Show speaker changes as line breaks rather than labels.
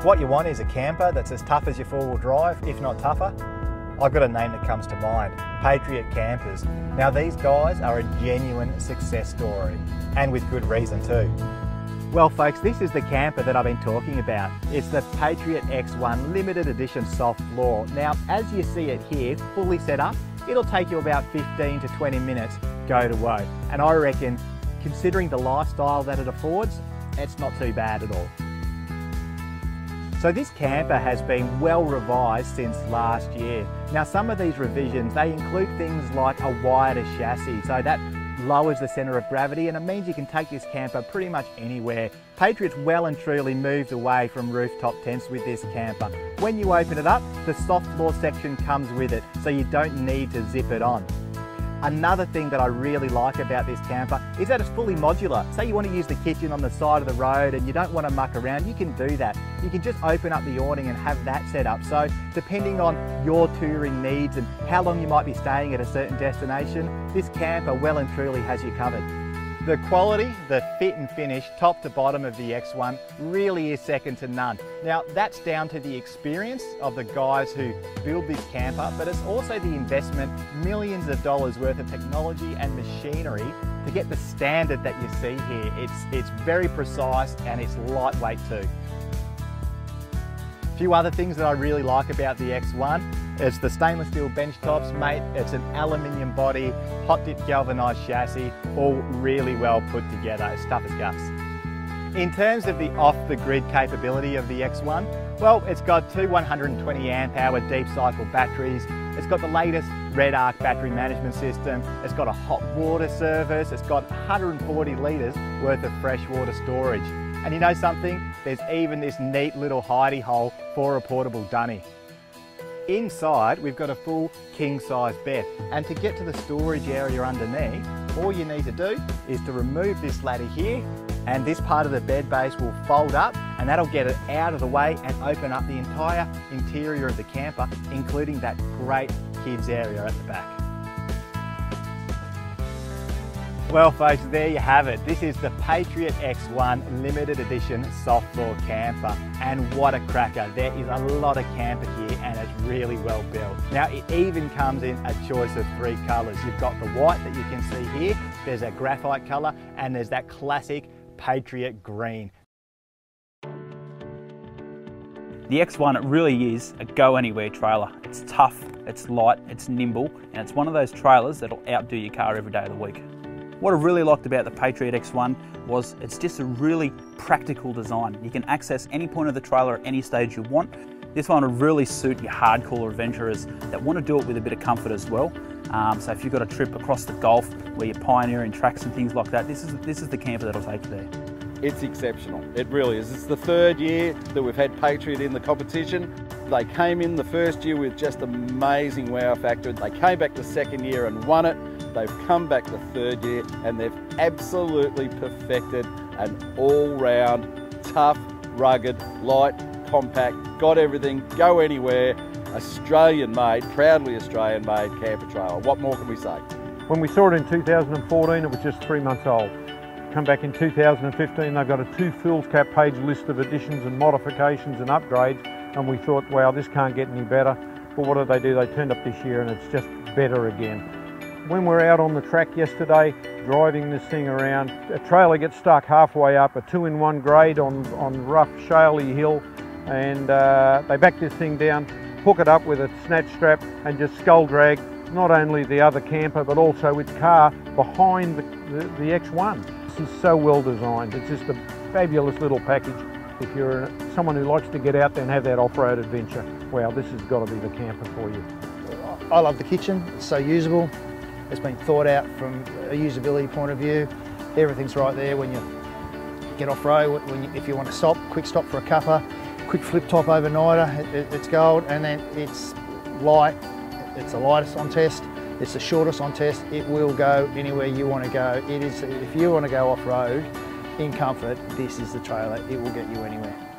If what you want is a camper that's as tough as your four-wheel drive, if not tougher, I've got a name that comes to mind, Patriot Campers. Now these guys are a genuine success story, and with good reason too. Well folks, this is the camper that I've been talking about. It's the Patriot X1 limited edition soft floor. Now, as you see it here, fully set up, it'll take you about 15 to 20 minutes go to whoa. And I reckon, considering the lifestyle that it affords, it's not too bad at all. So this camper has been well revised since last year. Now some of these revisions, they include things like a wider chassis, so that lowers the centre of gravity and it means you can take this camper pretty much anywhere. Patriot's well and truly moved away from rooftop tents with this camper. When you open it up, the soft floor section comes with it, so you don't need to zip it on. Another thing that I really like about this camper is that it's fully modular. Say you want to use the kitchen on the side of the road and you don't want to muck around, you can do that. You can just open up the awning and have that set up. So depending on your touring needs and how long you might be staying at a certain destination, this camper well and truly has you covered. The quality, the fit and finish, top to bottom of the X1 really is second to none. Now that's down to the experience of the guys who build this camper, but it's also the investment, millions of dollars worth of technology and machinery to get the standard that you see here. It's, it's very precise and it's lightweight too. A few other things that I really like about the X1 it's the stainless steel bench tops, mate. It's an aluminium body, hot dip galvanized chassis, all really well put together. It's tough as guts. In terms of the off-the-grid capability of the X1, well, it's got two 120 amp hour deep cycle batteries. It's got the latest Redarc battery management system. It's got a hot water service. It's got 140 litres worth of freshwater storage. And you know something? There's even this neat little hidey hole for a portable dunny. Inside, we've got a full king size bed. And to get to the storage area underneath, all you need to do is to remove this ladder here and this part of the bed base will fold up and that'll get it out of the way and open up the entire interior of the camper, including that great kids area at the back. Well folks, there you have it. This is the Patriot X1 limited edition soft floor camper. And what a cracker. There is a lot of camper here it's really well built. Now it even comes in a choice of three colours. You've got the white that you can see here, there's a graphite colour and there's that classic Patriot green.
The X1 really is a go anywhere trailer. It's tough, it's light, it's nimble, and it's one of those trailers that'll outdo your car every day of the week. What I really liked about the Patriot X1 was it's just a really practical design. You can access any point of the trailer at any stage you want. This one will really suit your hardcore adventurers that want to do it with a bit of comfort as well. Um, so if you've got a trip across the Gulf where you're pioneering tracks and things like that, this is, this is the camper that'll take you there.
It's exceptional, it really is. It's the third year that we've had Patriot in the competition. They came in the first year with just amazing wow factor. They came back the second year and won it. They've come back the third year and they've absolutely perfected an all-round, tough, rugged, light, compact, got everything, go anywhere, Australian made, proudly Australian made camper trailer. What more can we say?
When we saw it in 2014, it was just three months old. Come back in 2015, they've got a two foolscap page list of additions and modifications and upgrades, and we thought, wow, this can't get any better. But what did they do? They turned up this year and it's just better again when we're out on the track yesterday driving this thing around, a trailer gets stuck halfway up a two-in-one grade on, on rough shaly hill and uh, they back this thing down, hook it up with a snatch strap and just skull drag not only the other camper but also its car behind the, the, the X1. This is so well designed, it's just a fabulous little package if you're someone who likes to get out there and have that off-road adventure. Wow, this has got to be the camper for you.
I love the kitchen, it's so usable. It's been thought out from a usability point of view. Everything's right there when you get off road, when you, if you want to stop, quick stop for a cuppa, quick flip top overnighter, it, it, it's gold. And then it's light, it's the lightest on test, it's the shortest on test. It will go anywhere you want to go. It is, if you want to go off road in comfort, this is the trailer. It will get you anywhere.